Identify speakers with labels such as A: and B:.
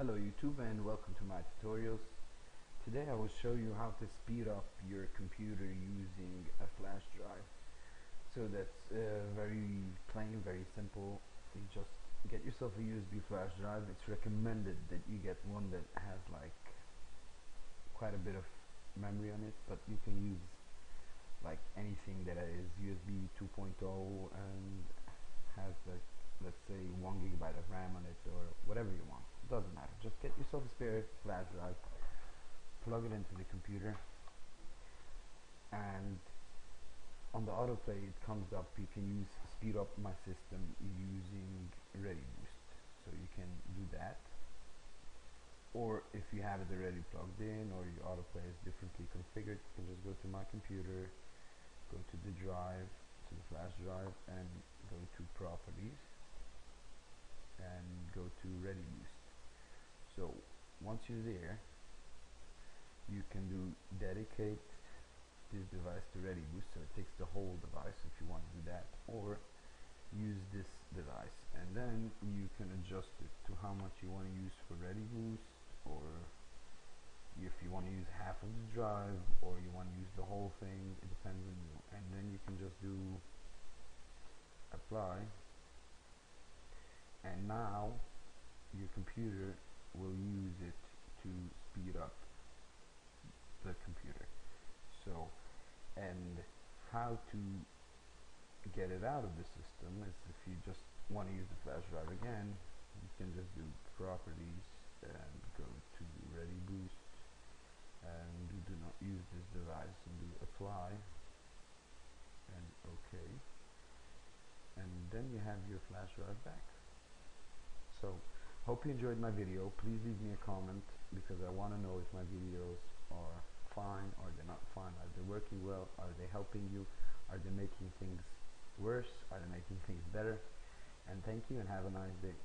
A: Hello YouTube and welcome to my tutorials. Today I will show you how to speed up your computer using a flash drive. So that's uh, very plain, very simple. You just get yourself a USB flash drive. It's recommended that you get one that has like quite a bit of memory on it, but you can use like anything that is USB 2.0 and has like let's say one gigabyte of RAM on it or whatever you want doesn't matter just get yourself a spare flash drive plug it into the computer. And on the autoplay it comes up you can use speed up my system using ready boost. So you can do that. Or if you have it already plugged in or your autoplay is differently configured you can just go to my computer go to the drive to the flash drive and go to properties and go to ready boost. So once you're there you can do dedicate this device to ready boost so it takes the whole device if you want to do that or use this device. And then you can adjust it to how much you want to use for ready boost or if you want to use half of the drive or you want to use the whole thing it depends on you. And then you can just do apply. And now your computer will use it to speed up the computer. So and how to get it out of the system is if you just want to use the flash drive again you can just do properties and go to ready boost and do, do not use this device and do apply and OK. And then you have your flash drive back. So Hope you enjoyed my video. Please leave me a comment because I want to know if my videos are fine or they're not fine. Are they working well? Are they helping you? Are they making things worse? Are they making things better? And thank you and have a nice day.